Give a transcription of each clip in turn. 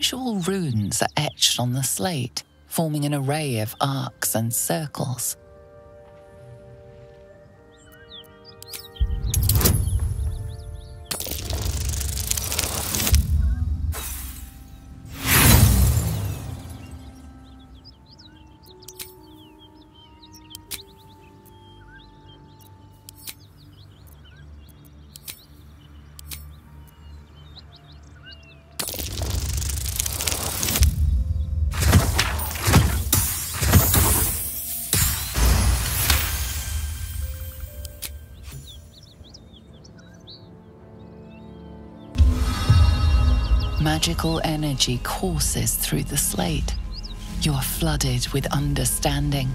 Unusual runes are etched on the slate, forming an array of arcs and circles. Magical energy courses through the slate. You are flooded with understanding.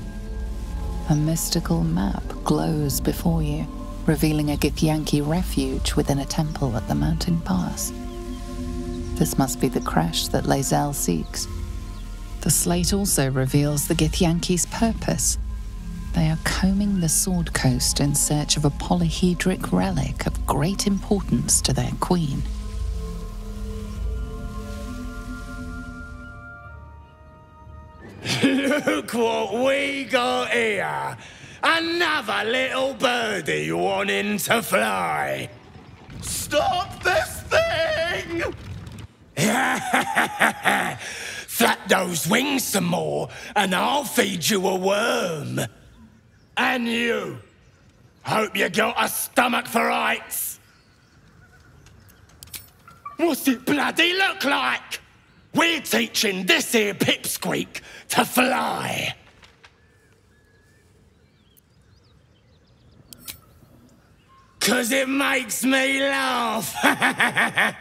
A mystical map glows before you, revealing a Githyanki refuge within a temple at the mountain pass. This must be the crèche that Lae'zel seeks. The slate also reveals the Githyanki's purpose. They are combing the Sword Coast in search of a polyhedric relic of great importance to their queen. What we got here. Another little birdie wanting to fly. Stop this thing! Flap those wings some more, and I'll feed you a worm. And you. Hope you got a stomach for heights. What's it bloody look like? We're teaching this here pipsqueak to fly. Cause it makes me laugh.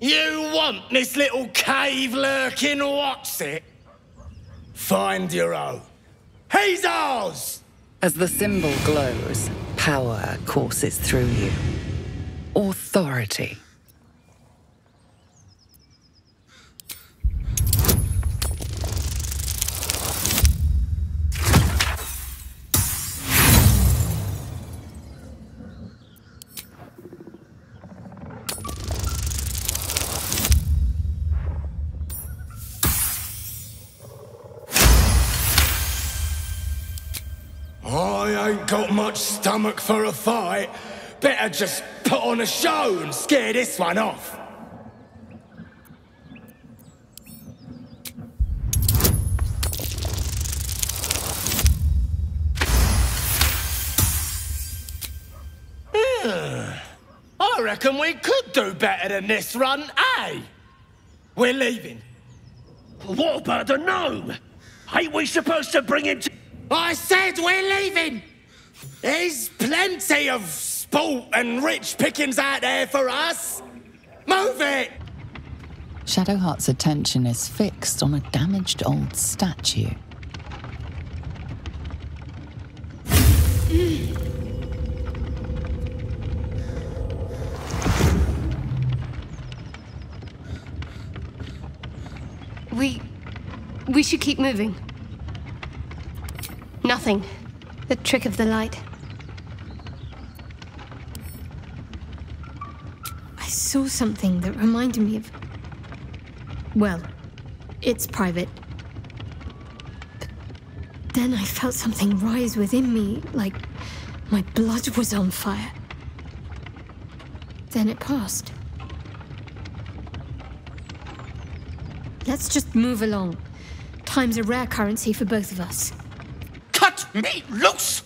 you want this little cave lurking what's it? Find your own. He's ours! As the symbol glows, power courses through you. Authority. Stomach for a fight. Better just put on a show and scare this one off. Hmm. I reckon we could do better than this run, eh? We're leaving. What about the gnome? Ain't we supposed to bring him to... I said we're leaving! There's plenty of sport and rich pickings out there for us. Move it! Shadowheart's attention is fixed on a damaged old statue. We. we should keep moving. Nothing. The trick of the light. I saw something that reminded me of. Well, it's private. But then I felt something rise within me, like my blood was on fire. Then it passed. Let's just move along. Time's a rare currency for both of us. Me loose!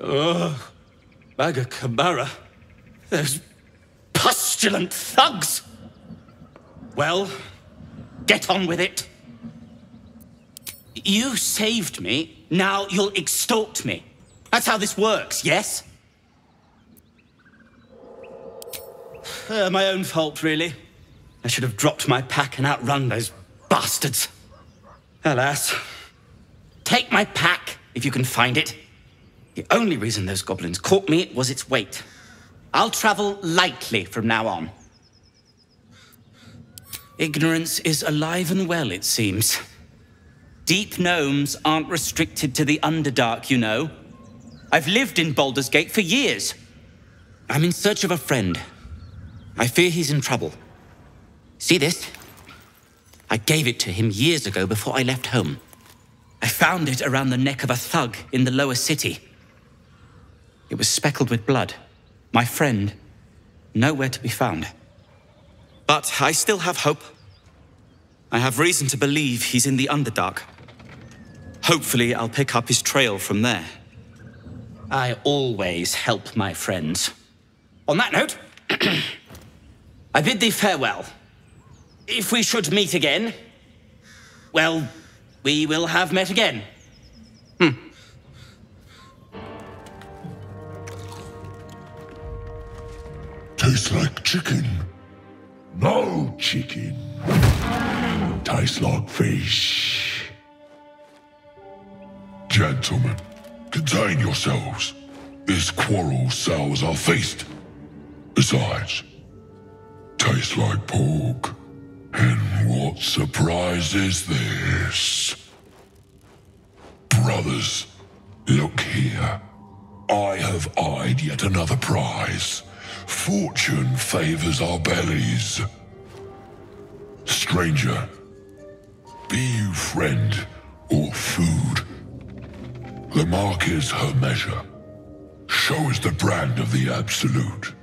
Ugh. Maga Kamara. Those pustulant thugs! Well, get on with it. You saved me, now you'll extort me. That's how this works, yes? Uh, my own fault, really. I should have dropped my pack and outrun those bastards. Alas. Take my pack, if you can find it. The only reason those goblins caught me was its weight. I'll travel lightly from now on. Ignorance is alive and well, it seems. Deep gnomes aren't restricted to the Underdark, you know. I've lived in Baldur's Gate for years. I'm in search of a friend. I fear he's in trouble. See this? I gave it to him years ago before I left home. I found it around the neck of a thug in the lower city. It was speckled with blood. My friend, nowhere to be found. But I still have hope. I have reason to believe he's in the Underdark. Hopefully, I'll pick up his trail from there. I always help my friends. On that note, I bid thee farewell. If we should meet again, well, we will have met again. Hmm. Tastes like chicken. No chicken. Tastes like fish. Gentlemen, contain yourselves. This quarrel sours our feast. Besides, tastes like pork. And what surprise is this? Brothers, look here. I have eyed yet another prize. Fortune favors our bellies. Stranger, be you friend or food. The mark is her measure. Show us the brand of the absolute.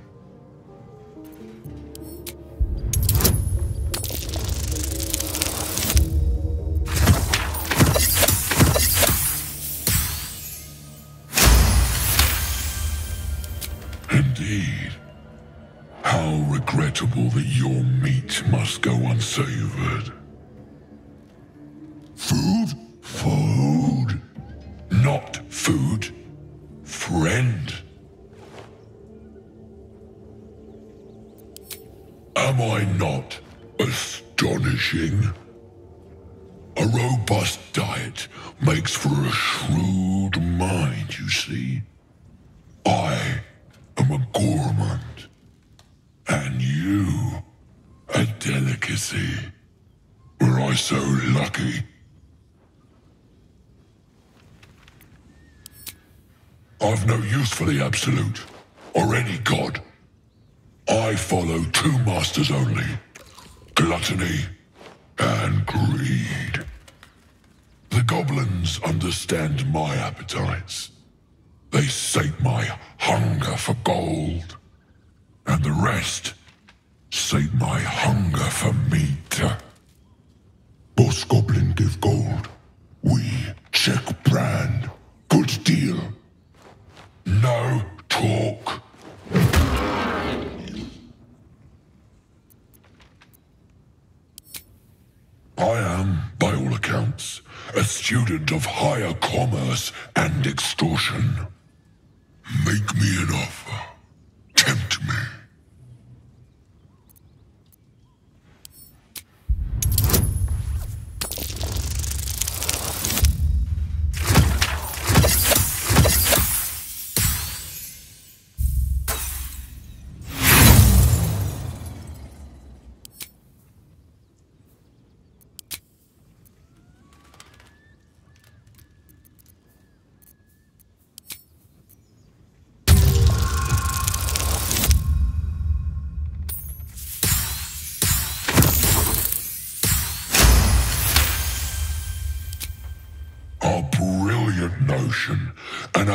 Go So lucky? I've no use for the Absolute, or any god. I follow two masters only. Gluttony and greed. The goblins understand my appetites. They sate my hunger for gold. And the rest sate my hunger for meat. Boss Goblin give gold. We check brand. Good deal. No talk. I am, by all accounts, a student of higher commerce and extortion. Make me an offer. Tempt me.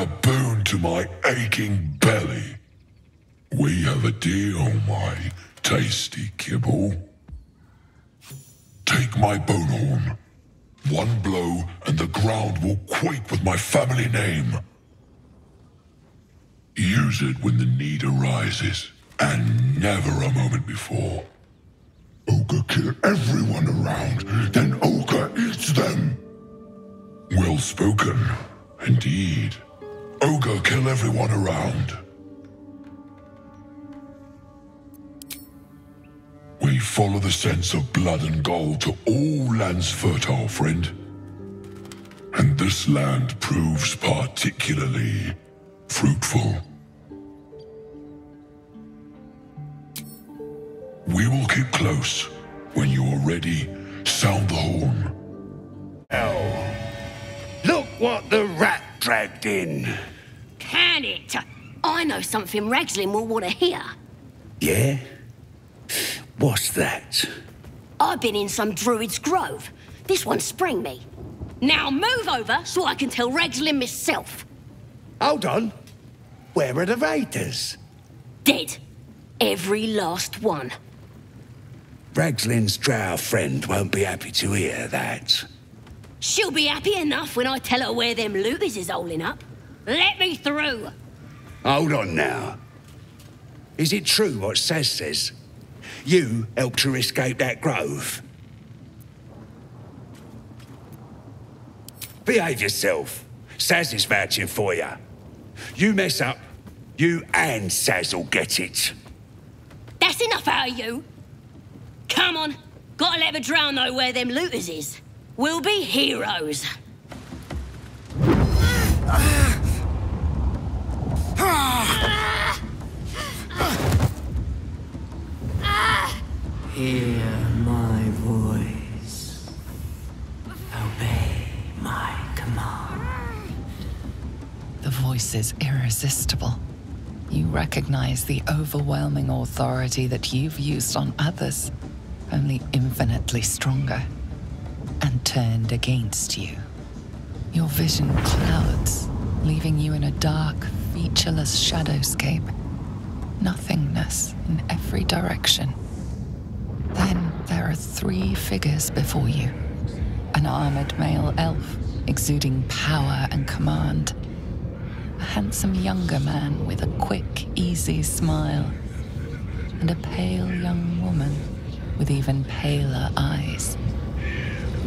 A boon to my aching belly. We have a deal, oh my tasty kibble. Take my bone horn. One blow and the ground will quake with my family name. Use it when the need arises, and never a moment before. Ogre kill everyone around, then Ogre eats them. Well spoken, indeed. Ogre kill everyone around. We follow the sense of blood and gold to all lands fertile, friend. And this land proves particularly fruitful. We will keep close, When you are ready, sound the horn. Hell. Look what the rat dragged in. Can it? I know something Ragzlin will want to hear. Yeah? What's that? I've been in some druid's grove. This one sprang me. Now move over so I can tell Ragzlin myself. Hold on. Where are the raiders? Dead. Every last one. Ragzlin's drow friend won't be happy to hear that. She'll be happy enough when I tell her where them looters is holding up. Let me through. Hold on now. Is it true what Saz says? You helped her escape that grove? Behave yourself. Saz is vouching for you. You mess up, you and Saz will get it. That's enough out of you. Come on. Gotta let her drown know where them looters is. We'll be heroes. Hear my voice. Obey my command. The voice is irresistible. You recognize the overwhelming authority that you've used on others, only infinitely stronger, and turned against you. Your vision clouds, leaving you in a dark, featureless shadowscape. Nothingness in every direction. Then there are three figures before you an armored male elf, exuding power and command. A handsome younger man with a quick, easy smile. And a pale young woman with even paler eyes.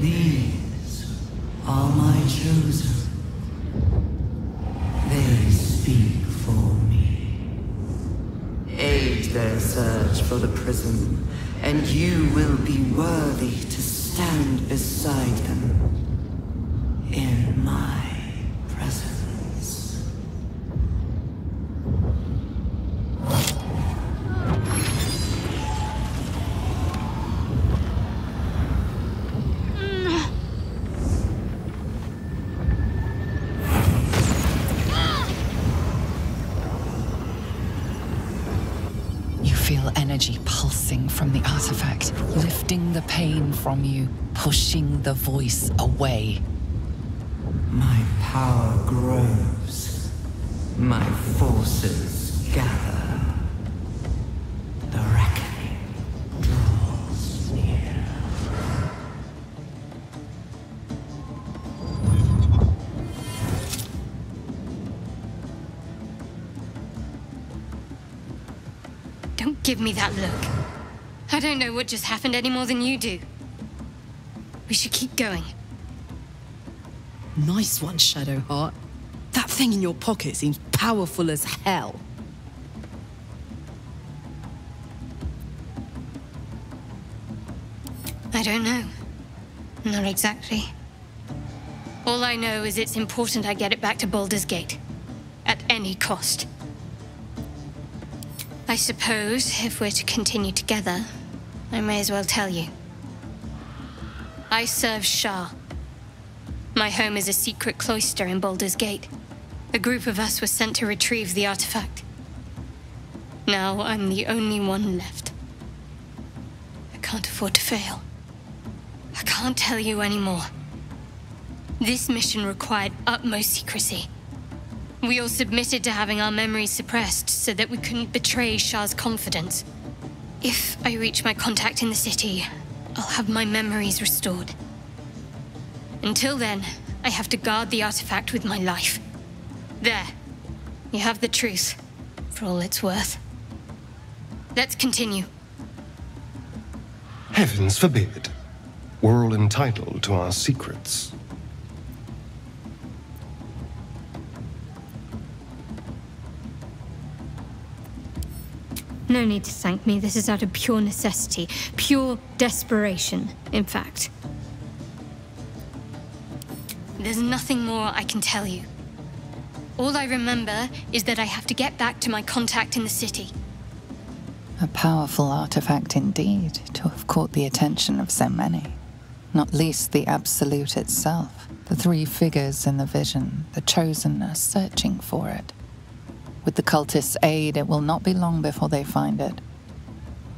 These are my chosen. They speak for me. Aid their search for the prison, and you will be worthy to stand beside them voice away. My power grows. My forces gather. The reckoning draws near. Don't give me that look. I don't know what just happened any more than you do. We should keep going. Nice one, Shadowheart. That thing in your pocket seems powerful as hell. I don't know. Not exactly. All I know is it's important I get it back to Baldur's Gate. At any cost. I suppose if we're to continue together, I may as well tell you. I serve Shar. My home is a secret cloister in Baldur's Gate. A group of us were sent to retrieve the artifact. Now I'm the only one left. I can't afford to fail. I can't tell you anymore. This mission required utmost secrecy. We all submitted to having our memories suppressed so that we couldn't betray Shar's confidence. If I reach my contact in the city, I'll have my memories restored. Until then, I have to guard the artifact with my life. There. You have the truth, for all it's worth. Let's continue. Heavens forbid. We're all entitled to our secrets. No need to thank me. This is out of pure necessity, pure desperation, in fact. There's nothing more I can tell you. All I remember is that I have to get back to my contact in the city. A powerful artifact indeed to have caught the attention of so many. Not least the Absolute itself, the three figures in the vision, the Chosen are searching for it. With the cultists' aid, it will not be long before they find it.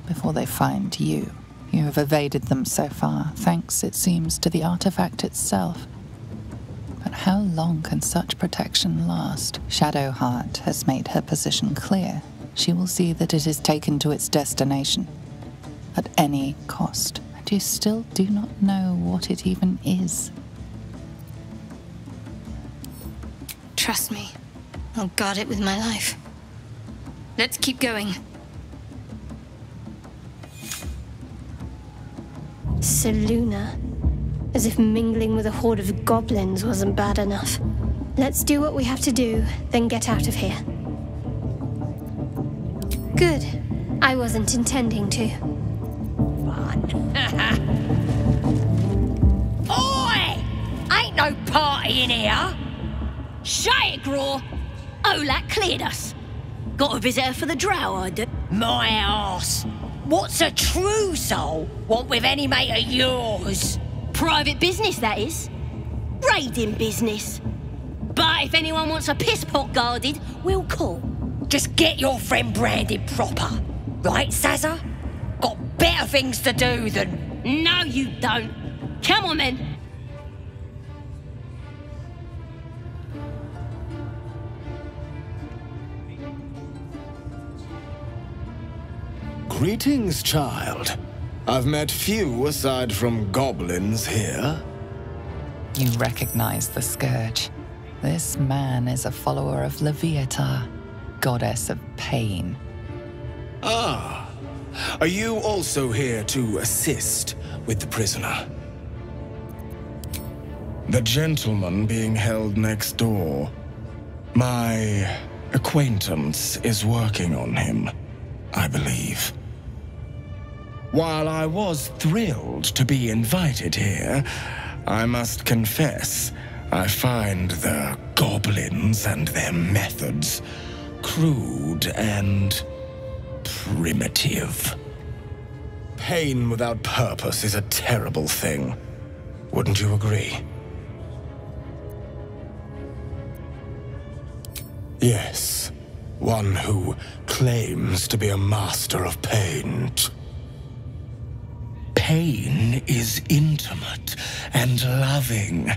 Before they find you. You have evaded them so far, thanks, it seems, to the artifact itself. But how long can such protection last? Shadowheart has made her position clear. She will see that it is taken to its destination. At any cost. And you still do not know what it even is. Trust me. I'll guard it with my life. Let's keep going. Selûne. As if mingling with a horde of goblins wasn't bad enough. Let's do what we have to do, then get out of here. Good. I wasn't intending to. Oi! Ain't no party in here. Shut it, Graw. Oh, Olak cleared us. Got a visitor for the drow, I do. My ass. What's a true soul want with any mate of yours? Private business, that is. Raiding business. But if anyone wants a piss pot guarded, we'll call. Just get your friend branded proper. Right, Sazza? Got better things to do than. No, you don't. Come on, then. Greetings, child. I've met few aside from goblins here. You recognize the Scourge. This man is a follower of Loviatar, goddess of pain. Ah, are you also here to assist with the prisoner? The gentleman being held next door. My acquaintance is working on him, I believe. While I was thrilled to be invited here, I must confess, I find the goblins and their methods crude and primitive. Pain without purpose is a terrible thing. Wouldn't you agree? Yes, one who claims to be a master of pain. Pain is intimate and loving.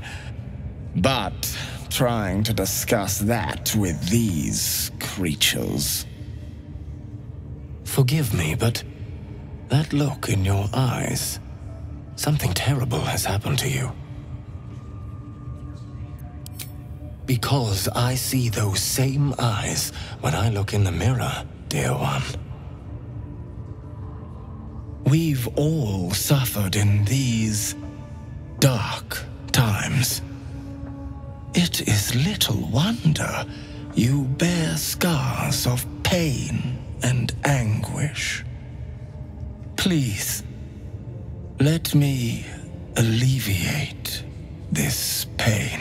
But trying to discuss that with these creatures. Forgive me, but that look in your eyes. Something terrible has happened to you. Because I see those same eyes when I look in the mirror, dear one. We've all suffered in these dark times. It is little wonder you bear scars of pain and anguish. Please, let me alleviate this pain.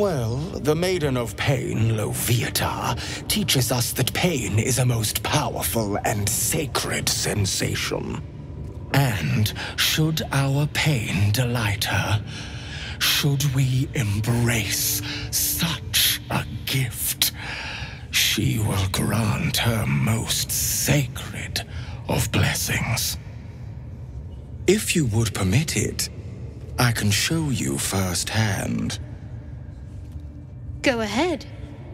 Well, the Maiden of Pain, Loviatar, teaches us that pain is a most powerful and sacred sensation. And should our pain delight her, should we embrace such a gift, she will grant her most sacred of blessings. If you would permit it, I can show you firsthand. Go ahead.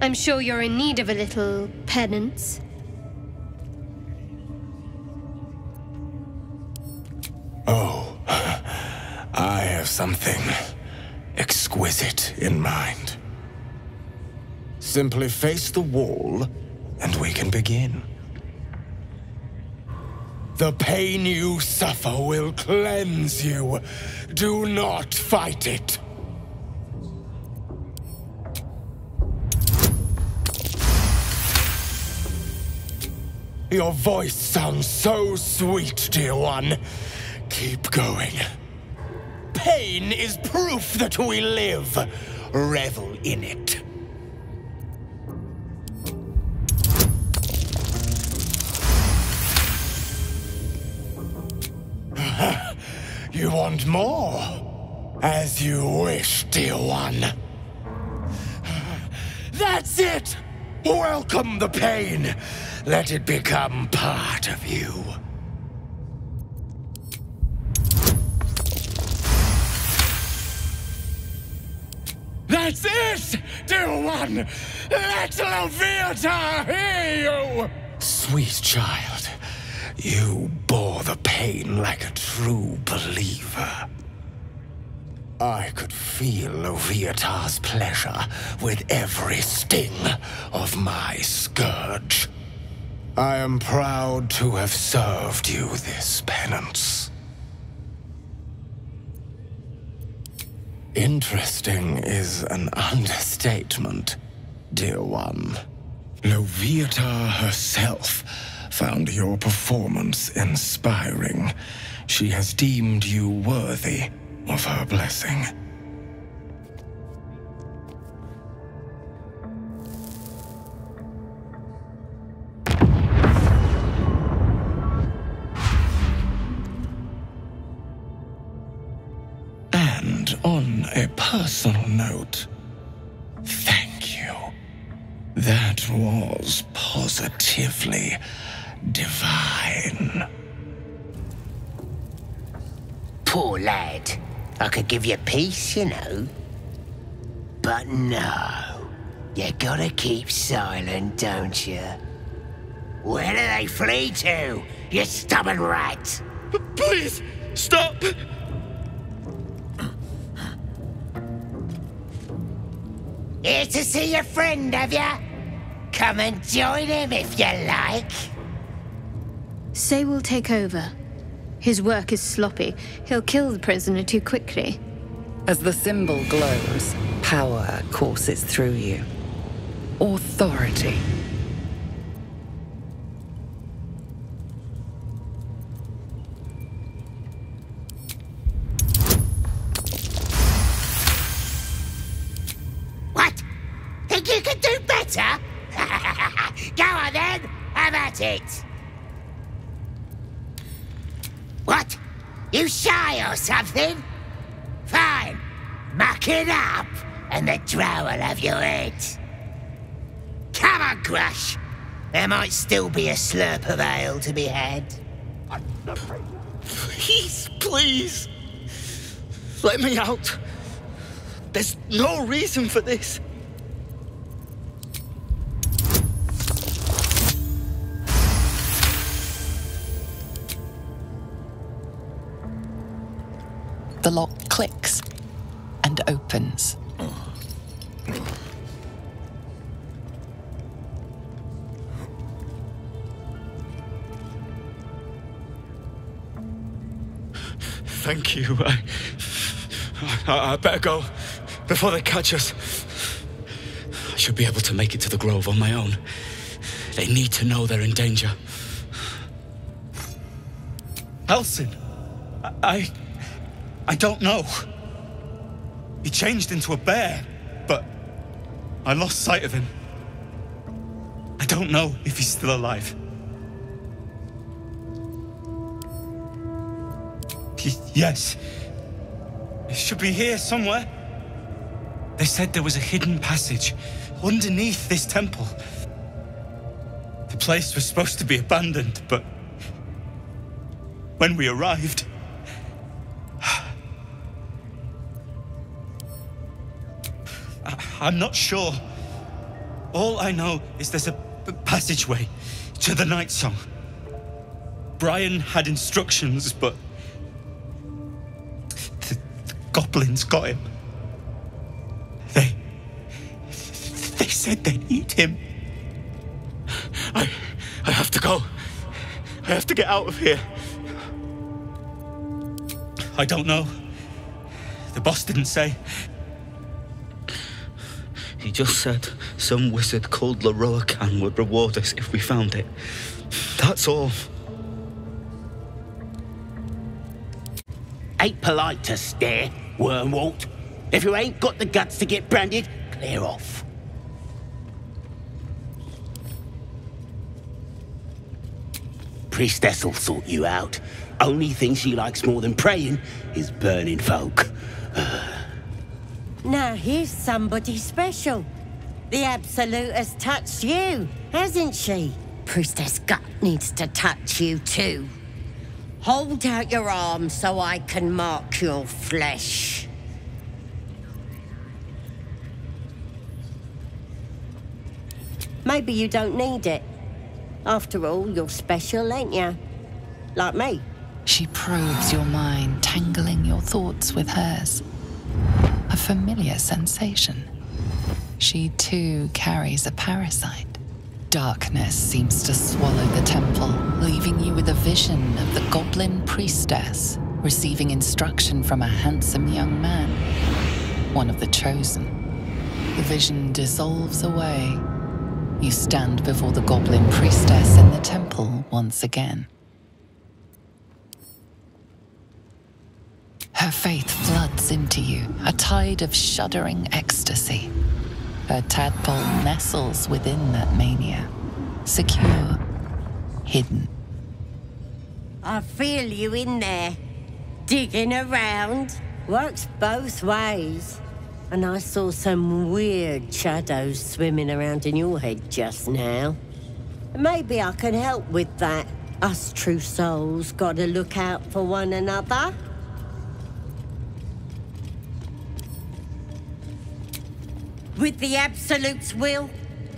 I'm sure you're in need of a little penance. Oh, I have something exquisite in mind. Simply face the wall, and we can begin. The pain you suffer will cleanse you. Do not fight it. Your voice sounds so sweet, dear one. Keep going. Pain is proof that we live. Revel in it. you want more? As you wish, dear one. That's it! Welcome the pain! Let it become part of you. That's it, dear one! Let Loviatar hear you! Sweet child, you bore the pain like a true believer. I could feel Loviatar's pleasure with every sting of my scourge. I am proud to have served you this penance. Interesting is an understatement, dear one. Loviatar herself found your performance inspiring. She has deemed you worthy of her blessing. A personal note, thank you. That was positively divine. Poor lad. I could give you peace, you know. But no. You gotta keep silent, don't you? Where do they flee to, you stubborn rat? Please, stop! Here to see your friend, have ya? Come and join him if you like. Say will take over. His work is sloppy. He'll kill the prisoner too quickly. As the symbol glows, power courses through you. Authority. Something? Fine. Muck it up, and the drow will have your head. Come on, Grush. There might still be a slurp of ale to be had. Please, please. Let me out. There's no reason for this. The lock clicks and opens. Thank you. I, I, I better go before they catch us. I should be able to make it to the Grove on my own. They need to know they're in danger. Halsin, I, I, I don't know. He changed into a bear, but I lost sight of him. I don't know if he's still alive. Y- Yes. It should be here somewhere. They said there was a hidden passage underneath this temple. The place was supposed to be abandoned, but when we arrived, I'm not sure. All I know is there's a passageway to the Nightsong. Brian had instructions, but the, the goblins got him. They. They said they'd eat him. I. I have to go. I have to get out of here. I don't know. The boss didn't say. Just said some wizard called Lorroakan would reward us if we found it. That's all. Ain't polite to stare, Wormwalt. If you ain't got the guts to get branded, clear off. priestess'll sort you out. Only thing she likes more than praying is burning folk. Now here's somebody special. The Absolute has touched you, hasn't she? Priestess Gut needs to touch you too. Hold out your arm so I can mark your flesh. Maybe you don't need it. After all, you're special, ain't you? Like me. She probes your mind, tangling your thoughts with hers. A familiar sensation. She too carries a parasite. Darkness seems to swallow the temple, leaving you with a vision of the goblin priestess receiving instruction from a handsome young man, one of the chosen. The vision dissolves away. You stand before the goblin priestess in the temple once again. Her faith floods into you, a tide of shuddering ecstasy. Her tadpole nestles within that mania, secure, hidden. I feel you in there, digging around. Works both ways. And I saw some weird shadows swimming around in your head just now. Maybe I can help with that. Us true souls gotta look out for one another. With the Absolute's will,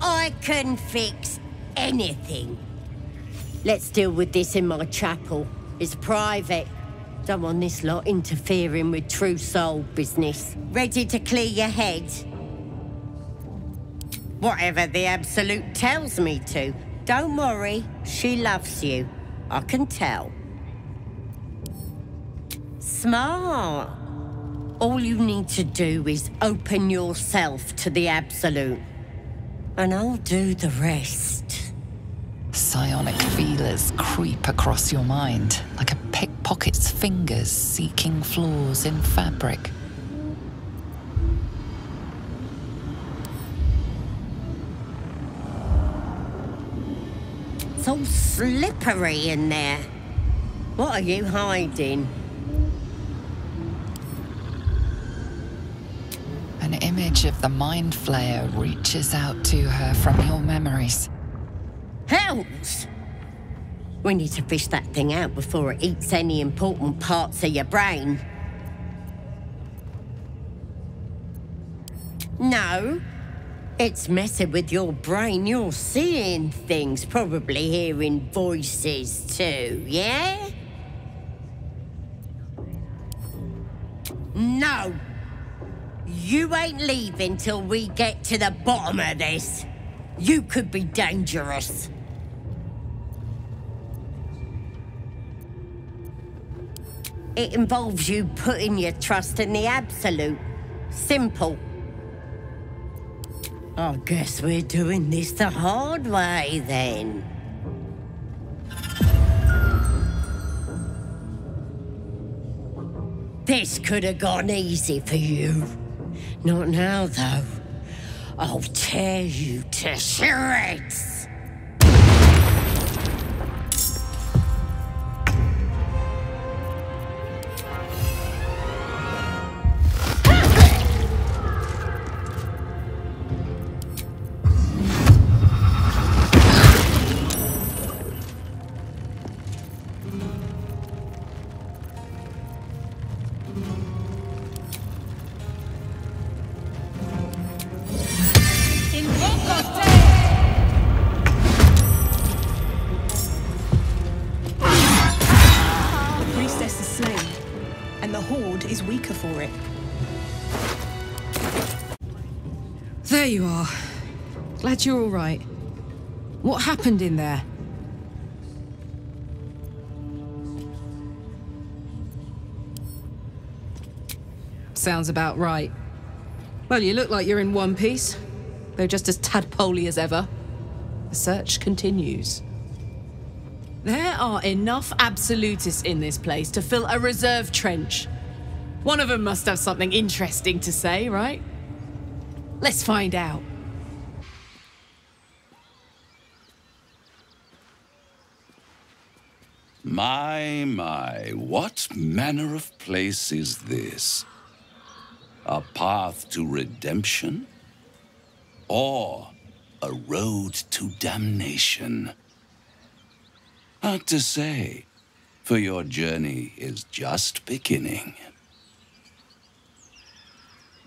I can fix anything. Let's deal with this in my chapel. It's private. Don't want this lot interfering with true soul business. Ready to clear your head? Whatever the Absolute tells me to. Don't worry, she loves you. I can tell. Smart. All you need to do is open yourself to the Absolute. And I'll do the rest. Psionic feelers creep across your mind like a pickpocket's fingers seeking flaws in fabric. It's all slippery in there. What are you hiding? Image of the Mind Flayer reaches out to her from your memories. Hells! We need to fish that thing out before it eats any important parts of your brain. No. It's messing with your brain. You're seeing things, probably hearing voices too, yeah? No. You ain't leaving till we get to the bottom of this. You could be dangerous. It involves you putting your trust in the Absolute. Simple. I guess we're doing this the hard way then. This could have gone easy for you. Not now, though. I'll tear you to shreds. There you are. Glad you're all right. What happened in there? Sounds about right. Well, you look like you're in one piece, though just as tadpoley as ever. The search continues. There are enough absolutists in this place to fill a reserve trench. One of them must have something interesting to say, right? Let's find out. My, my, what manner of place is this? A path to redemption? Or a road to damnation? Hard to say, for your journey is just beginning.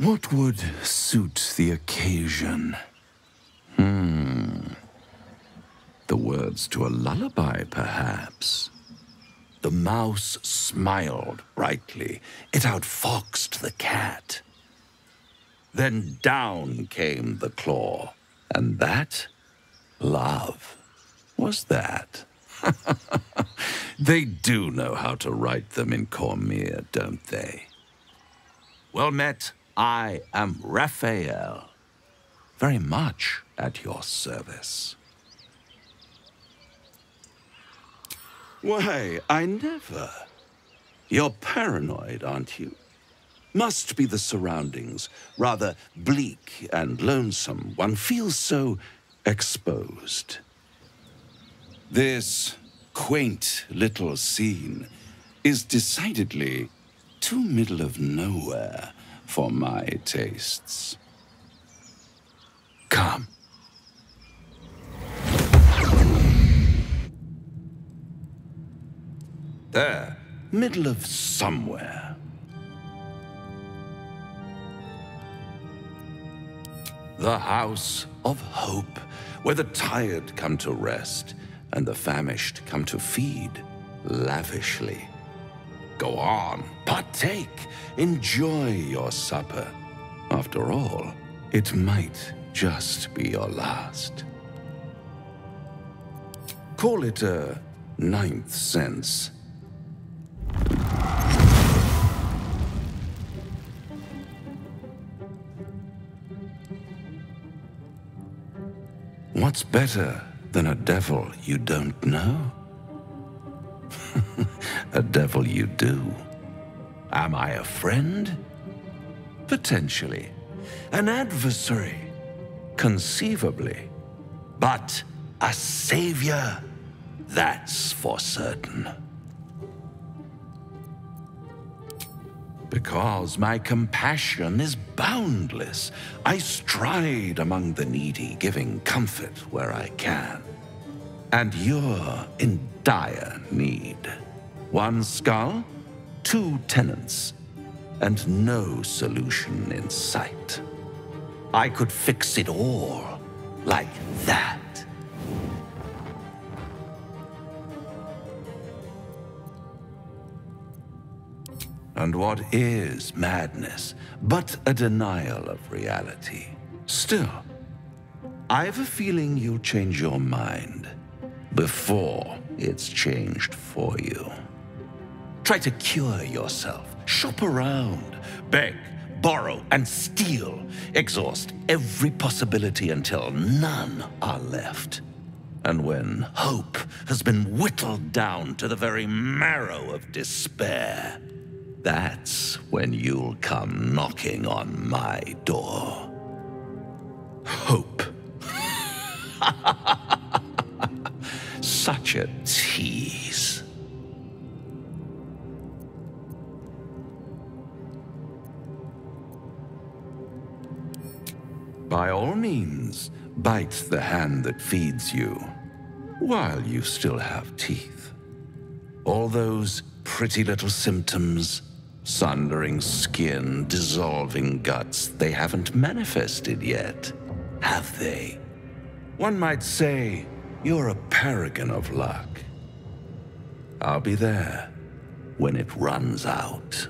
What would suit the occasion? Hmm. The words to a lullaby, perhaps. The mouse smiled brightly. It outfoxed the cat. Then down came the claw. And that? Love. Was that? they do know how to write them in Cormyr, don't they? Well met, I am Raphael. Very much at your service. Why, I never. You're paranoid, aren't you? Must be the surroundings. Rather bleak and lonesome. One feels so exposed. This quaint little scene is decidedly too middle of nowhere for my tastes. Come. There, middle of somewhere. The House of Hope, where the tired come to rest and the famished come to feed lavishly. Go on, partake, enjoy your supper. After all, it might just be your last. Call it a ninth sense. What's better than a devil you don't know? a devil you do. Am I a friend? Potentially. An adversary? Conceivably. But a savior? That's for certain. Because my compassion is boundless. I stride among the needy, giving comfort where I can. And you're in dire need. One skull, two tenants, and no solution in sight. I could fix it all like that. And what is madness but a denial of reality? Still, I've a feeling you'll change your mind before it's changed for you. Try to cure yourself, shop around, beg, borrow, and steal. Exhaust every possibility until none are left. And when hope has been whittled down to the very marrow of despair, that's when you'll come knocking on my door. Hope. Such a tease. By all means, bite the hand that feeds you, while you still have teeth. All those pretty little symptoms Sundering skin, dissolving guts, they haven't manifested yet, have they? One might say you're a paragon of luck. I'll be there when it runs out.